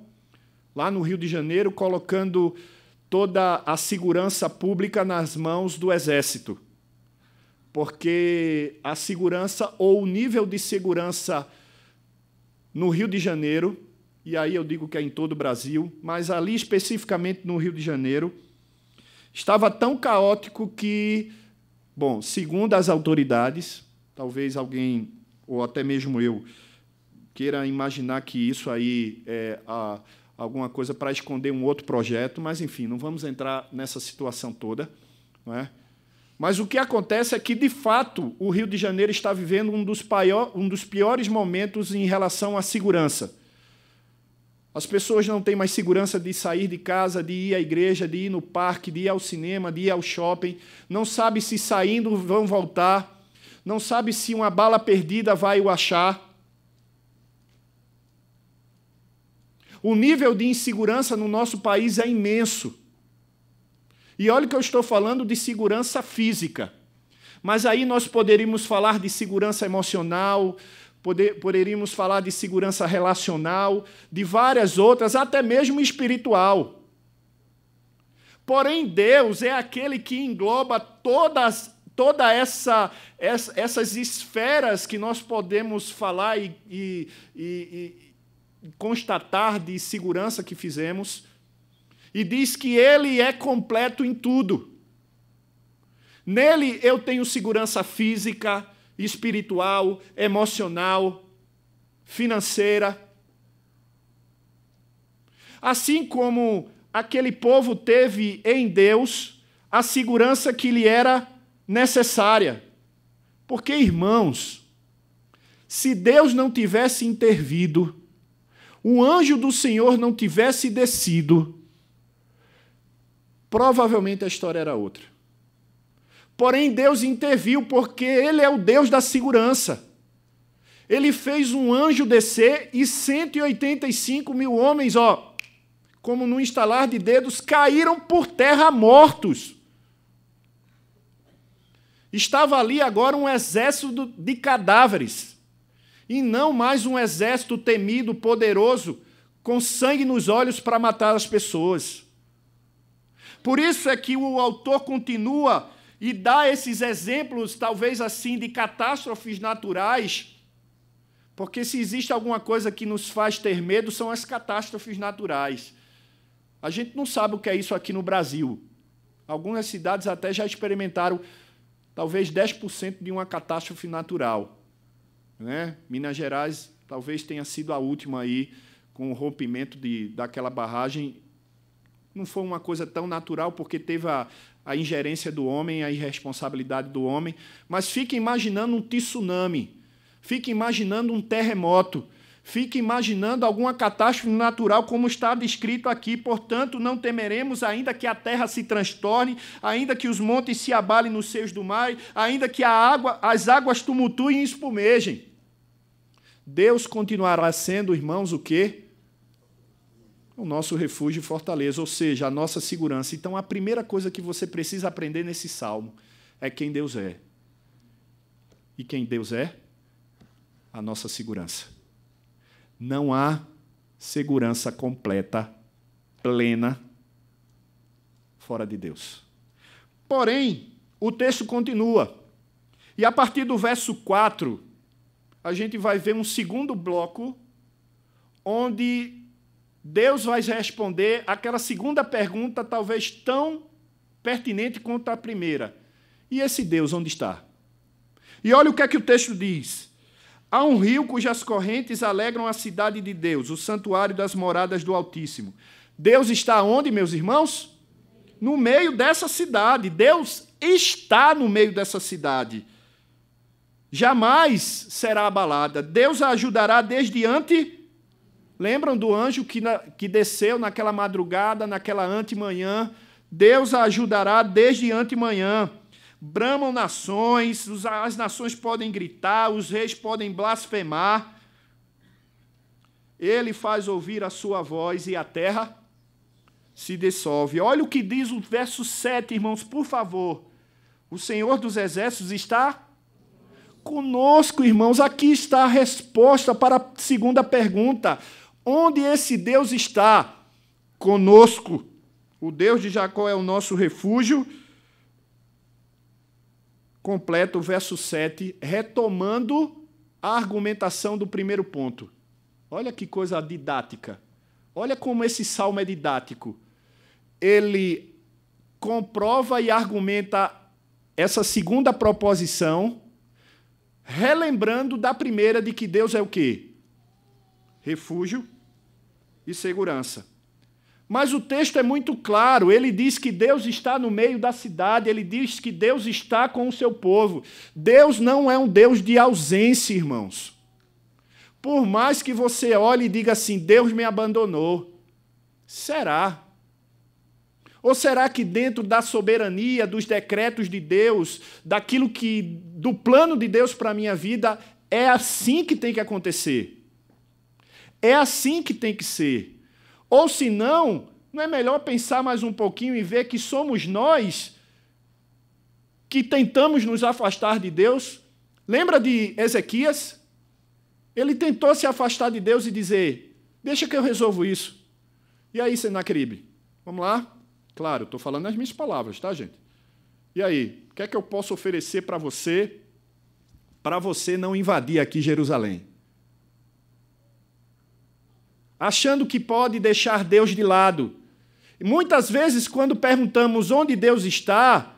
lá no Rio de Janeiro, colocando toda a segurança pública nas mãos do Exército. Porque a segurança ou o nível de segurança no Rio de Janeiro, e aí eu digo que é em todo o Brasil, mas ali especificamente no Rio de Janeiro, estava tão caótico que, bom, segundo as autoridades, talvez alguém, ou até mesmo eu, queira imaginar que isso aí é a alguma coisa para esconder um outro projeto, mas enfim, não vamos entrar nessa situação toda. Não é? Mas o que acontece é que, de fato, o Rio de Janeiro está vivendo um dos, um dos piores momentos em relação à segurança. As pessoas não têm mais segurança de sair de casa, de ir à igreja, de ir no parque, de ir ao cinema, de ir ao shopping. Não sabe se saindo vão voltar. Não sabe se uma bala perdida vai o achar. O nível de insegurança no nosso país é imenso. E olha que eu estou falando de segurança física. Mas aí nós poderíamos falar de segurança emocional, poder, poderíamos falar de segurança relacional, de várias outras, até mesmo espiritual. Porém, Deus é aquele que engloba todas toda essa, essa, essas esferas que nós podemos falar e, e, e, e constatar de segurança que fizemos, e diz que Ele é completo em tudo. Nele eu tenho segurança física, espiritual, emocional, financeira. Assim como aquele povo teve em Deus a segurança que lhe era necessária. Porque, irmãos, se Deus não tivesse intervido, o anjo do Senhor não tivesse descido, provavelmente a história era outra. Porém, Deus interviu porque Ele é o Deus da segurança. Ele fez um anjo descer e 185 mil homens, ó, como num estalar de dedos, caíram por terra mortos. Estava ali agora um exército de cadáveres, e não mais um exército temido, poderoso, com sangue nos olhos para matar as pessoas. Por isso é que o autor continua e dá esses exemplos, talvez assim, de catástrofes naturais, porque se existe alguma coisa que nos faz ter medo, são as catástrofes naturais. A gente não sabe o que é isso aqui no Brasil. Algumas cidades até já experimentaram talvez 10% de uma catástrofe natural. Né? Minas Gerais talvez tenha sido a última aí com o rompimento de, daquela barragem. Não foi uma coisa tão natural, porque teve a, a ingerência do homem, a irresponsabilidade do homem. Mas fique imaginando um tsunami, fique imaginando um terremoto, fique imaginando alguma catástrofe natural, como está descrito aqui. Portanto, não temeremos, ainda que a terra se transtorne, ainda que os montes se abalem nos seios do mar, ainda que a água, as águas tumultuem e espumejem. Deus continuará sendo, irmãos, o quê? O nosso refúgio e fortaleza, ou seja, a nossa segurança. Então, a primeira coisa que você precisa aprender nesse salmo é quem Deus é. E quem Deus é? A nossa segurança não há segurança completa, plena, fora de Deus. Porém, o texto continua. E a partir do verso 4, a gente vai ver um segundo bloco, onde Deus vai responder aquela segunda pergunta, talvez tão pertinente quanto a primeira. E esse Deus onde está? E olha o que é que o texto diz. Há um rio cujas correntes alegram a cidade de Deus, o santuário das moradas do Altíssimo. Deus está onde, meus irmãos? No meio dessa cidade. Deus está no meio dessa cidade. Jamais será abalada. Deus a ajudará desde antes. Lembram do anjo que, na, que desceu naquela madrugada, naquela antemanhã? Deus a ajudará desde antemanhã. Bramam nações, as nações podem gritar, os reis podem blasfemar. Ele faz ouvir a sua voz e a terra se dissolve. Olha o que diz o verso 7, irmãos, por favor. O Senhor dos Exércitos está conosco, irmãos. Aqui está a resposta para a segunda pergunta. Onde esse Deus está? Conosco. O Deus de Jacó é o nosso refúgio completa o verso 7, retomando a argumentação do primeiro ponto. Olha que coisa didática. Olha como esse salmo é didático. Ele comprova e argumenta essa segunda proposição, relembrando da primeira de que Deus é o quê? Refúgio e segurança. Mas o texto é muito claro, ele diz que Deus está no meio da cidade, ele diz que Deus está com o seu povo. Deus não é um Deus de ausência, irmãos. Por mais que você olhe e diga assim: Deus me abandonou. Será? Ou será que dentro da soberania, dos decretos de Deus, daquilo que do plano de Deus para a minha vida, é assim que tem que acontecer? É assim que tem que ser. Ou se não, não é melhor pensar mais um pouquinho e ver que somos nós que tentamos nos afastar de Deus? Lembra de Ezequias? Ele tentou se afastar de Deus e dizer: Deixa que eu resolvo isso. E aí, Senaqueribe? Vamos lá? Claro, estou falando as minhas palavras, tá, gente? E aí, o que é que eu posso oferecer para você, para você não invadir aqui Jerusalém? Achando que pode deixar Deus de lado. E muitas vezes, quando perguntamos onde Deus está,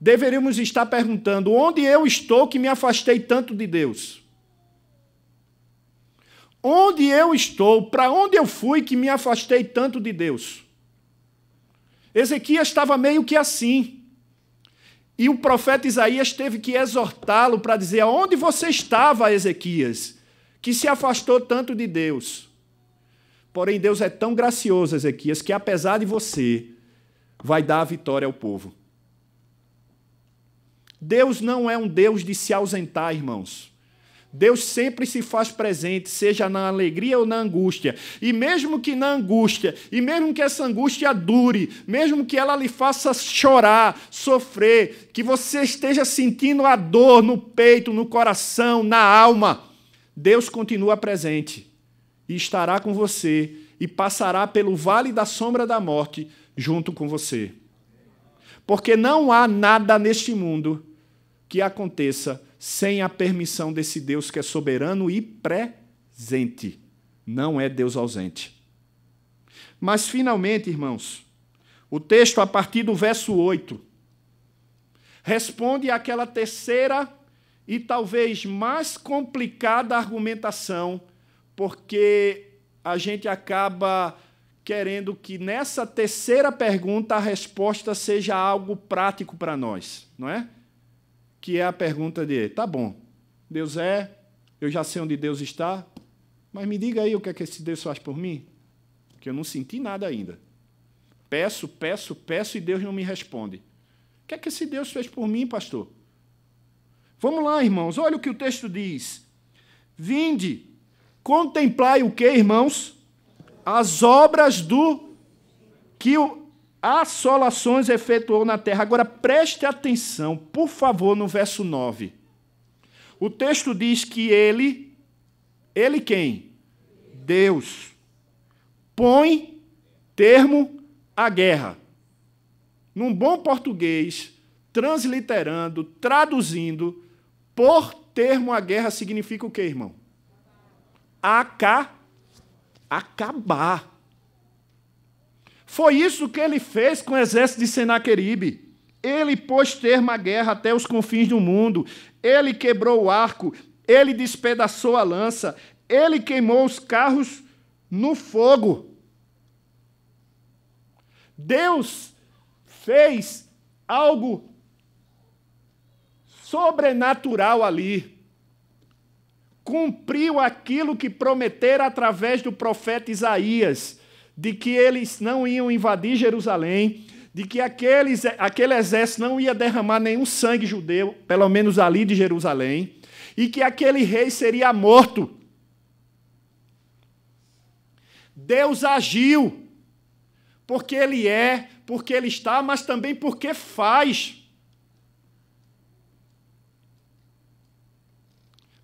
deveríamos estar perguntando: onde eu estou que me afastei tanto de Deus? Onde eu estou, para onde eu fui que me afastei tanto de Deus? Ezequias estava meio que assim. E o profeta Isaías teve que exortá-lo para dizer: aonde você estava, Ezequias, que se afastou tanto de Deus? Porém, Deus é tão gracioso, Ezequias, que apesar de você, vai dar a vitória ao povo. Deus não é um Deus de se ausentar, irmãos. Deus sempre se faz presente, seja na alegria ou na angústia. E mesmo que na angústia, e mesmo que essa angústia dure, mesmo que ela lhe faça chorar, sofrer, que você esteja sentindo a dor no peito, no coração, na alma, Deus continua presente e estará com você e passará pelo vale da sombra da morte junto com você. Porque não há nada neste mundo que aconteça sem a permissão desse Deus que é soberano e presente. Não é Deus ausente. Mas, finalmente, irmãos, o texto, a partir do verso 8, responde àquela terceira e talvez mais complicada argumentação, porque a gente acaba querendo que nessa terceira pergunta a resposta seja algo prático para nós, não é? que é a pergunta de: tá bom, Deus é, eu já sei onde Deus está, mas me diga aí o que é que esse Deus faz por mim, que eu não senti nada ainda. Peço, peço, peço e Deus não me responde. O que é que esse Deus fez por mim, pastor? Vamos lá, irmãos, olha o que o texto diz. Vinde, contemplai o que, irmãos? As obras do que o assolações efetuou na terra. Agora preste atenção, por favor, no verso 9. O texto diz que ele, ele quem? Deus, põe termo à guerra. Num bom português, transliterando, traduzindo, por termo à guerra significa o que, irmão? Aca, acabar. Foi isso que ele fez com o exército de Senaqueribe. Ele pôs termo à guerra até os confins do mundo. Ele quebrou o arco, ele despedaçou a lança, ele queimou os carros no fogo. Deus fez algo sobrenatural ali. Cumpriu aquilo que prometera através do profeta Isaías de que eles não iam invadir Jerusalém, de que aqueles, aquele exército não ia derramar nenhum sangue judeu, pelo menos ali de Jerusalém, e que aquele rei seria morto. Deus agiu, porque Ele é, porque Ele está, mas também porque faz.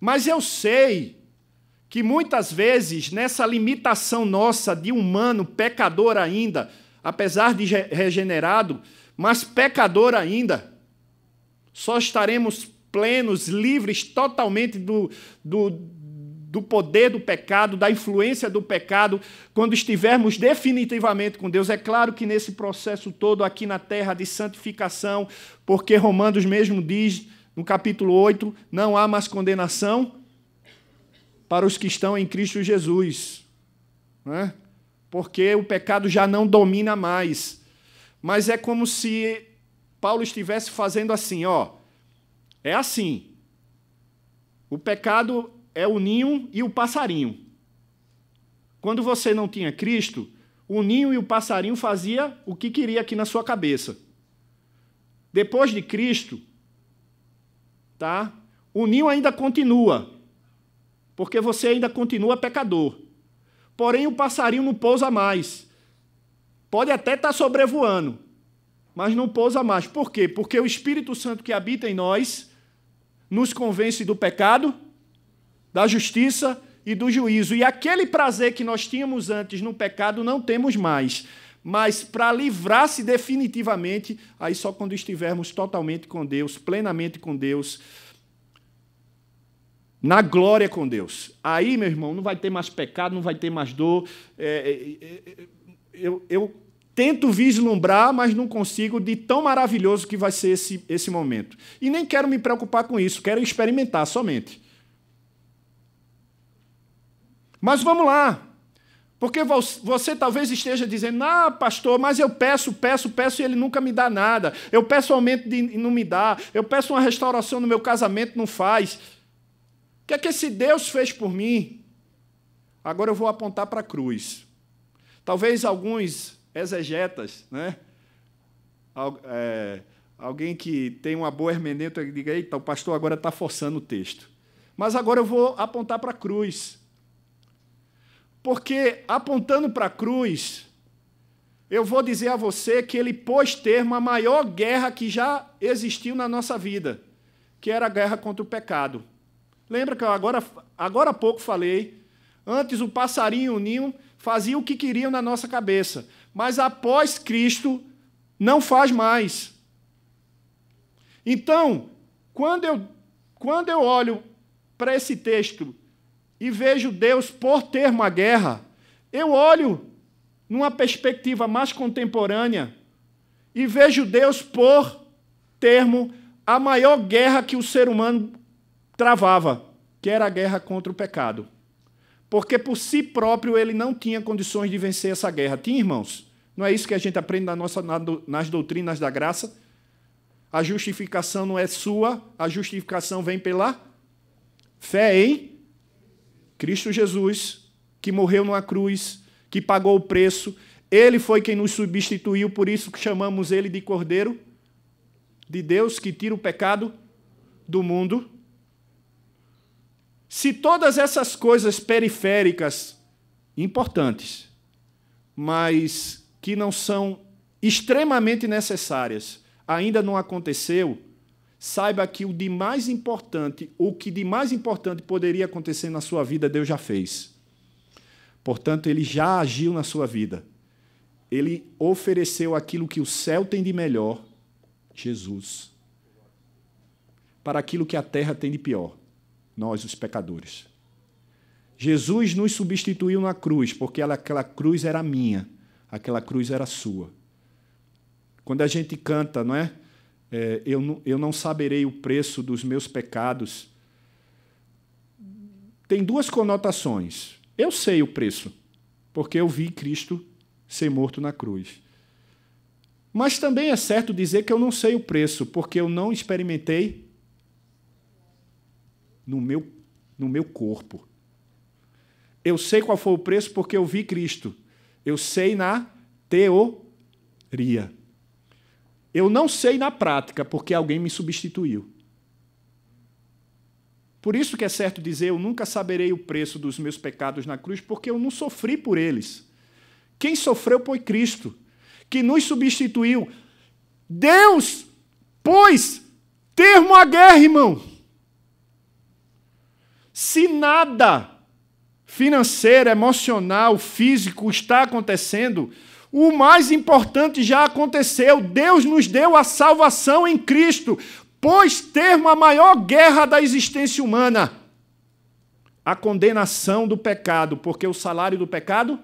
Mas eu sei que muitas vezes, nessa limitação nossa de humano, pecador ainda, apesar de regenerado, mas pecador ainda, só estaremos plenos, livres totalmente do, do, do poder do pecado, da influência do pecado, quando estivermos definitivamente com Deus. É claro que nesse processo todo aqui na terra de santificação, porque Romanos mesmo diz, no capítulo 8, não há mais condenação para os que estão em Cristo Jesus. Né? Porque o pecado já não domina mais. Mas é como se Paulo estivesse fazendo assim, ó. É assim. O pecado é o ninho e o passarinho. Quando você não tinha Cristo, o ninho e o passarinho fazia o que queria aqui na sua cabeça. Depois de Cristo, tá? O ninho ainda continua, porque você ainda continua pecador. Porém, o passarinho não pousa mais. Pode até estar sobrevoando, mas não pousa mais. Por quê? Porque o Espírito Santo que habita em nós nos convence do pecado, da justiça e do juízo. E aquele prazer que nós tínhamos antes no pecado não temos mais. Mas para livrar-se definitivamente, aí só quando estivermos totalmente com Deus, plenamente com Deus, na glória com Deus. Aí, meu irmão, não vai ter mais pecado, não vai ter mais dor. É, é, é, eu, eu tento vislumbrar, mas não consigo, de tão maravilhoso que vai ser esse, esse momento. E nem quero me preocupar com isso, quero experimentar somente. Mas vamos lá. Porque você talvez esteja dizendo, ah, pastor, mas eu peço, peço, peço e ele nunca me dá nada. Eu peço aumento e não me dá. Eu peço uma restauração no meu casamento, não faz. O que é que esse Deus fez por mim? Agora eu vou apontar para a cruz. Talvez alguns exegetas, né? É, alguém que tem uma boa hermenêutica diga, eita, o pastor agora está forçando o texto. Mas agora eu vou apontar para a cruz. Porque apontando para a cruz, eu vou dizer a você que ele pôs termo à maior guerra que já existiu na nossa vida, que era a guerra contra o pecado. Lembra que eu agora, agora há pouco falei? Antes o passarinho e o ninho faziam o que queriam na nossa cabeça, mas após Cristo não faz mais. Então, quando eu, quando eu olho para esse texto e vejo Deus por termo a guerra, eu olho numa perspectiva mais contemporânea e vejo Deus por termo a maior guerra que o ser humano travava, que era a guerra contra o pecado. Porque por si próprio ele não tinha condições de vencer essa guerra. Tinha, irmãos? Não é isso que a gente aprende na nossa, nas doutrinas da graça? A justificação não é sua, a justificação vem pela fé em Cristo Jesus, que morreu numa cruz, que pagou o preço. Ele foi quem nos substituiu, por isso que chamamos ele de Cordeiro de Deus, que tira o pecado do mundo. Se todas essas coisas periféricas, importantes, mas que não são extremamente necessárias, ainda não aconteceu, saiba que o de mais importante, o que de mais importante poderia acontecer na sua vida, Deus já fez. Portanto, ele já agiu na sua vida. Ele ofereceu aquilo que o céu tem de melhor, Jesus, para aquilo que a terra tem de pior nós, os pecadores. Jesus nos substituiu na cruz, porque aquela cruz era minha, aquela cruz era sua. Quando a gente canta, não é? É eu, não, eu não saberei o preço dos meus pecados. Tem duas conotações. Eu sei o preço, porque eu vi Cristo ser morto na cruz. Mas também é certo dizer que eu não sei o preço, porque eu não experimentei no meu, no meu corpo. Eu sei qual foi o preço porque eu vi Cristo. Eu sei na teoria. Eu não sei na prática porque alguém me substituiu. Por isso que é certo dizer: eu nunca saberei o preço dos meus pecados na cruz, porque eu não sofri por eles. Quem sofreu foi Cristo, que nos substituiu. Deus pôs termo à guerra, irmão. Se nada financeiro, emocional, físico está acontecendo, o mais importante já aconteceu. Deus nos deu a salvação em Cristo, pois termo a maior guerra da existência humana a condenação do pecado, porque o salário do pecado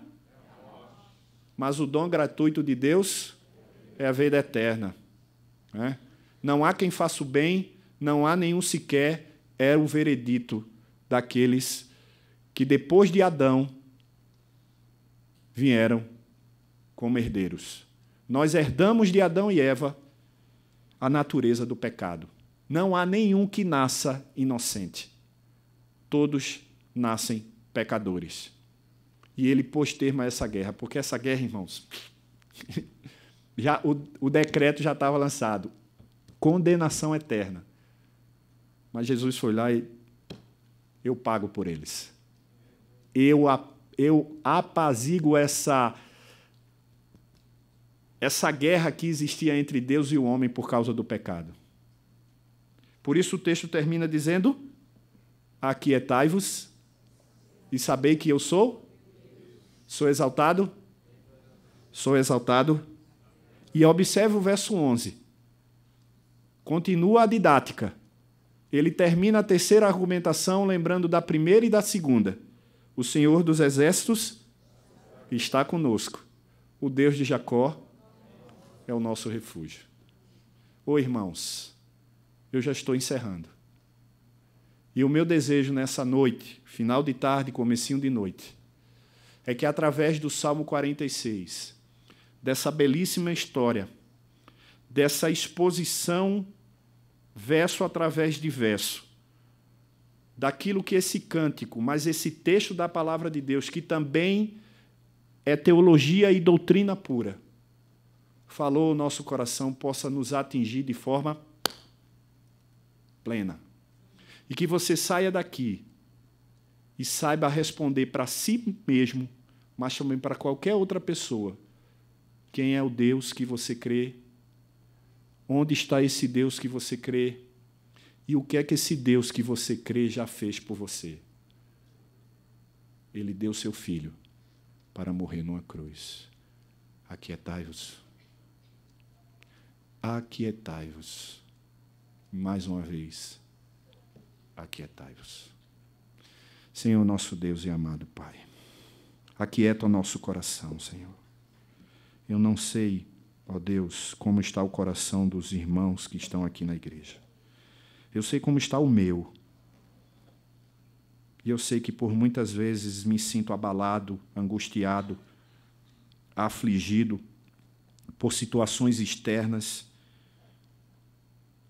mas o dom gratuito de Deus é a vida eterna. Né? Não há quem faça o bem, não há nenhum sequer, é o veredito daqueles que depois de Adão vieram como herdeiros. Nós herdamos de Adão e Eva a natureza do pecado. Não há nenhum que nasça inocente. Todos nascem pecadores. E ele pôs termo a essa guerra, porque essa guerra, irmãos, já o, o decreto já estava lançado condenação eterna. Mas Jesus foi lá e eu pago por eles. Eu, eu apazigo essa, essa guerra que existia entre Deus e o homem por causa do pecado. Por isso o texto termina dizendo: Aquietai-vos e sabei que eu sou? Sou exaltado? Sou exaltado. E observe o verso 11. Continua a didática. Ele termina a terceira argumentação lembrando da primeira e da segunda. O Senhor dos Exércitos está conosco. O Deus de Jacó é o nosso refúgio. Ô irmãos, eu já estou encerrando. E o meu desejo nessa noite, final de tarde, comecinho de noite, é que através do Salmo 46, dessa belíssima história, dessa exposição verso através de verso, daquilo que esse cântico, mas esse texto da palavra de Deus, que também é teologia e doutrina pura, falou o nosso coração, possa nos atingir de forma plena. E que você saia daqui e saiba responder para si mesmo, mas também para qualquer outra pessoa, quem é o Deus que você crê, onde está esse Deus que você crê e o que é que esse Deus que você crê já fez por você. Ele deu seu filho para morrer numa cruz. Aquietai-vos. Aquietai-vos. Mais uma vez aquietai-vos. Senhor, nosso Deus e amado Pai, aquieta o nosso coração, Senhor. Eu não sei, ó Deus, como está o coração dos irmãos que estão aqui na igreja. Eu sei como está o meu. E eu sei que por muitas vezes me sinto abalado, angustiado, afligido por situações externas,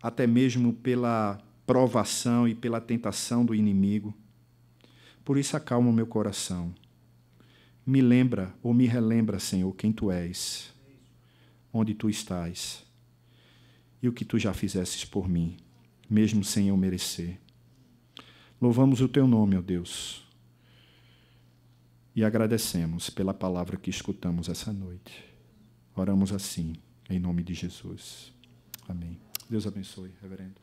até mesmo pela provação e pela tentação do inimigo. Por isso, acalma o meu coração. Me lembra ou me relembra, Senhor, quem tu és, onde tu estás e o que tu já fizesses por mim, mesmo sem eu merecer. Louvamos o teu nome, ó Deus, e agradecemos pela palavra que escutamos essa noite. Oramos assim, em nome de Jesus. Amém. Deus abençoe, reverendo.